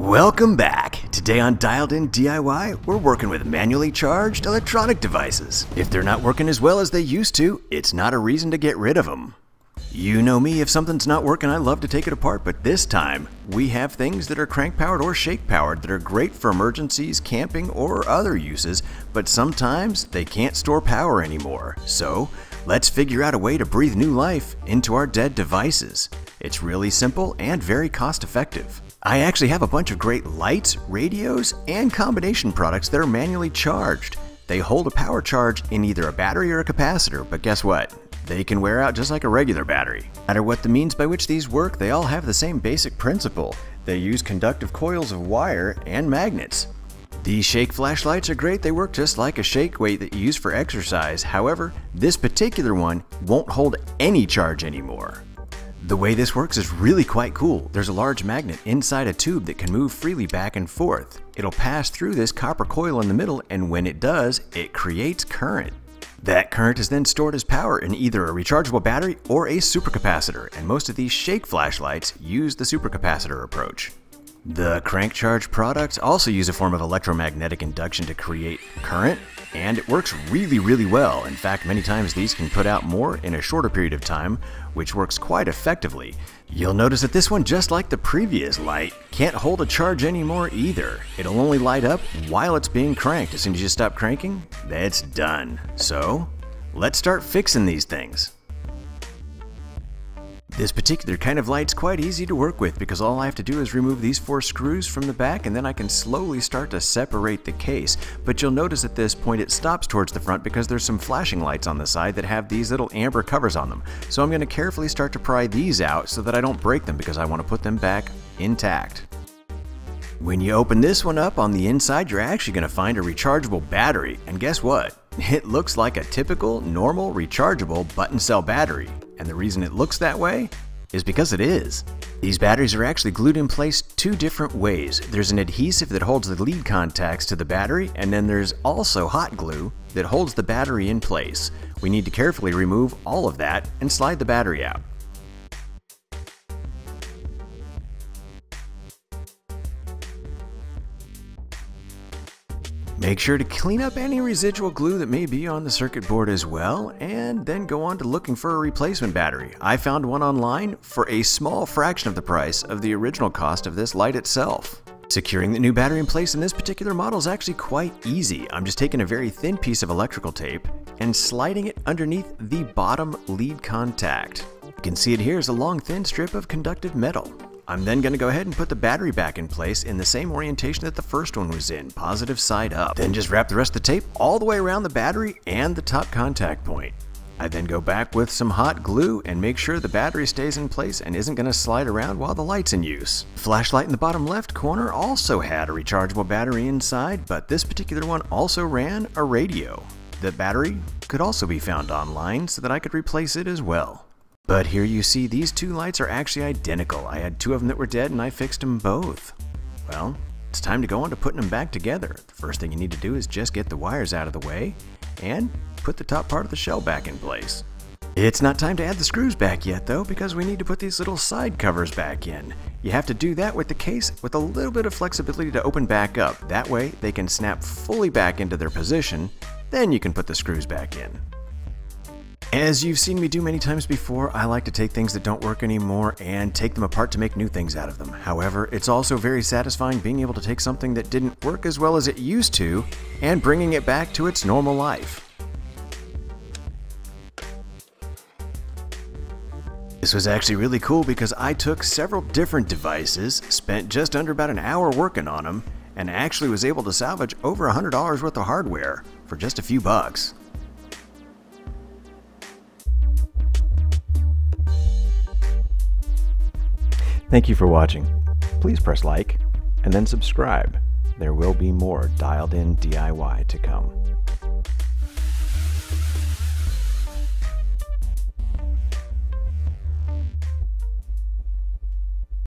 Welcome back! Today on Dialed In DIY, we're working with manually charged electronic devices. If they're not working as well as they used to, it's not a reason to get rid of them. You know me, if something's not working, I love to take it apart, but this time, we have things that are crank powered or shake powered that are great for emergencies, camping, or other uses, but sometimes they can't store power anymore. So, let's figure out a way to breathe new life into our dead devices. It's really simple and very cost effective. I actually have a bunch of great lights, radios, and combination products that are manually charged. They hold a power charge in either a battery or a capacitor, but guess what? They can wear out just like a regular battery. No matter what the means by which these work, they all have the same basic principle. They use conductive coils of wire and magnets. These shake flashlights are great, they work just like a shake weight that you use for exercise. However, this particular one won't hold any charge anymore. The way this works is really quite cool. There's a large magnet inside a tube that can move freely back and forth. It'll pass through this copper coil in the middle, and when it does, it creates current. That current is then stored as power in either a rechargeable battery or a supercapacitor, and most of these shake flashlights use the supercapacitor approach. The crank charge products also use a form of electromagnetic induction to create current, and it works really, really well. In fact, many times these can put out more in a shorter period of time, which works quite effectively. You'll notice that this one, just like the previous light, can't hold a charge anymore either. It'll only light up while it's being cranked. As soon as you stop cranking, that's done. So, let's start fixing these things. This particular kind of light's quite easy to work with because all I have to do is remove these four screws from the back and then I can slowly start to separate the case. But you'll notice at this point it stops towards the front because there's some flashing lights on the side that have these little amber covers on them. So I'm going to carefully start to pry these out so that I don't break them because I want to put them back intact. When you open this one up on the inside, you're actually going to find a rechargeable battery. And guess what? It looks like a typical, normal, rechargeable button cell battery. And the reason it looks that way is because it is. These batteries are actually glued in place two different ways. There's an adhesive that holds the lead contacts to the battery, and then there's also hot glue that holds the battery in place. We need to carefully remove all of that and slide the battery out. Make sure to clean up any residual glue that may be on the circuit board as well, and then go on to looking for a replacement battery. I found one online for a small fraction of the price of the original cost of this light itself. Securing the new battery in place in this particular model is actually quite easy. I'm just taking a very thin piece of electrical tape and sliding it underneath the bottom lead contact. You can see it here is a long thin strip of conductive metal. I'm then going to go ahead and put the battery back in place in the same orientation that the first one was in, positive side up. Then just wrap the rest of the tape all the way around the battery and the top contact point. I then go back with some hot glue and make sure the battery stays in place and isn't going to slide around while the light's in use. Flashlight in the bottom left corner also had a rechargeable battery inside, but this particular one also ran a radio. The battery could also be found online so that I could replace it as well. But here you see these two lights are actually identical. I had two of them that were dead and I fixed them both. Well, it's time to go on to putting them back together. The first thing you need to do is just get the wires out of the way and put the top part of the shell back in place. It's not time to add the screws back yet though because we need to put these little side covers back in. You have to do that with the case with a little bit of flexibility to open back up. That way they can snap fully back into their position, then you can put the screws back in. As you've seen me do many times before, I like to take things that don't work anymore and take them apart to make new things out of them. However, it's also very satisfying being able to take something that didn't work as well as it used to and bringing it back to its normal life. This was actually really cool because I took several different devices, spent just under about an hour working on them, and actually was able to salvage over $100 worth of hardware for just a few bucks. Thank you for watching. Please press like and then subscribe. There will be more dialed in DIY to come.